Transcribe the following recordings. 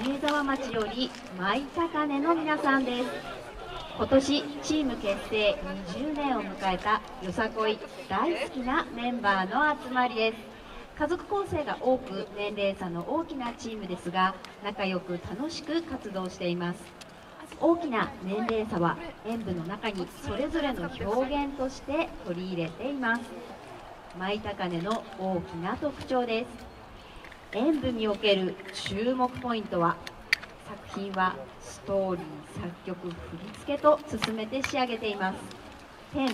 金沢町より舞高根の皆さんです。今年チーム結成20年を迎えたよさこい大好きなメンバーの集まりです。家族構成が多く年齢差の大きなチームですが仲良く楽しく活動しています。大きな年齢差は演舞の中にそれぞれの表現として取り入れています。舞高根の大きな特徴です。演舞における注目ポイントは作品はストーリー作曲振り付けと進めて仕上げています。天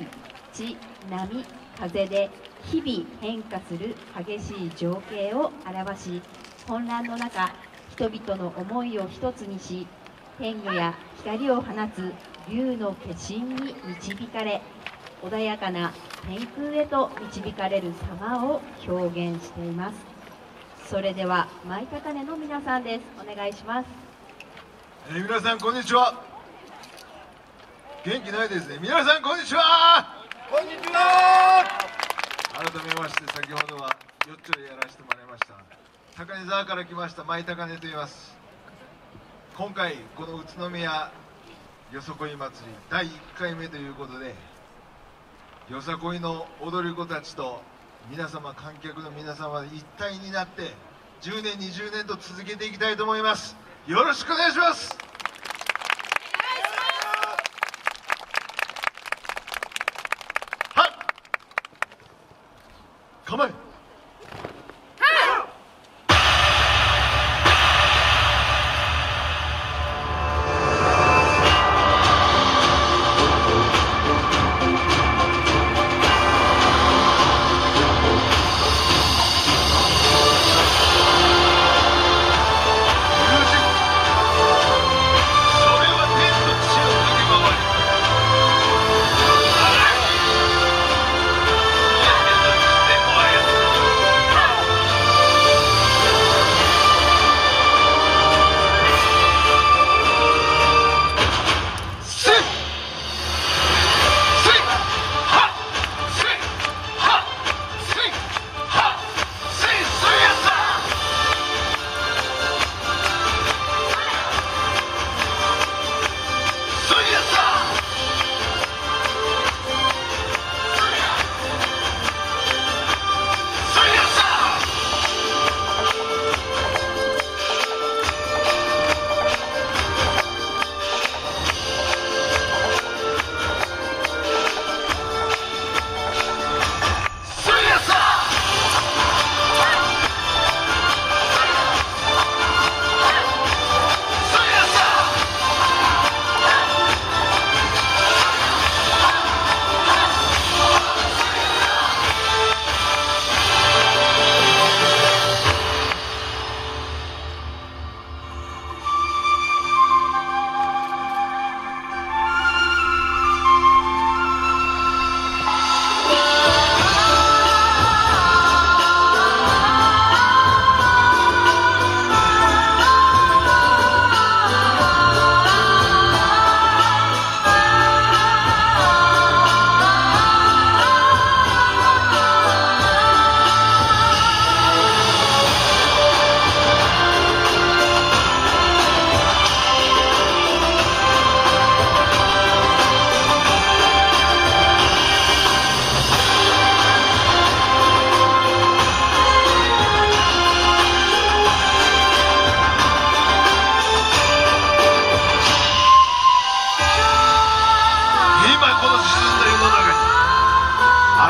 地波風で日々変化する激しい情景を表し混乱の中人々の思いを一つにし天狗や光を放つ竜の化身に導かれ穏やかな天空へと導かれる様を表現しています。それでは舞高根の皆さんです。お願いします、えー、皆さんこんにちは。元気ないですね。皆さんこんにちは。こんにちは。改めまして先ほどは4つでやらせてもらいました。高根沢から来ました舞高根と言います。今回この宇都宮よそこい祭り第1回目ということでよさこいの踊り子たちと皆様観客の皆様一体になって10年20年と続けていきたいと思います。よろしくお願いします。はい。構え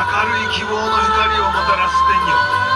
明るい希望の光をもたらす天女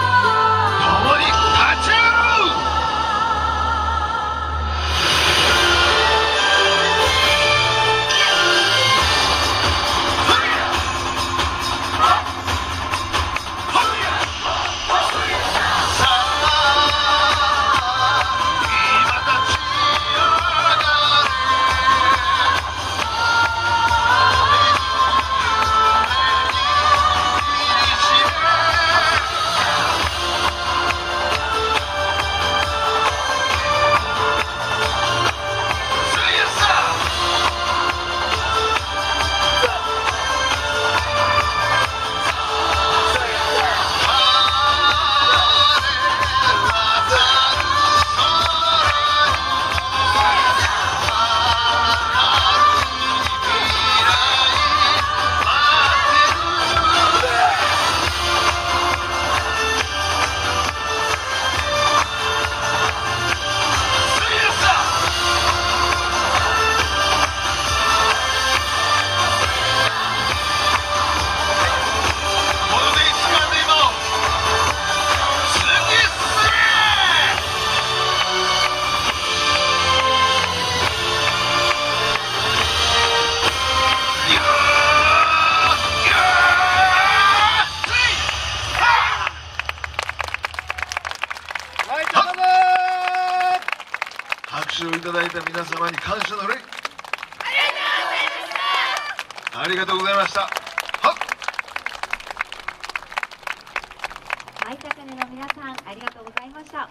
いただいた皆様に感謝の礼。ありがとうございました。はっ。舞高根の皆さんありがとうございました。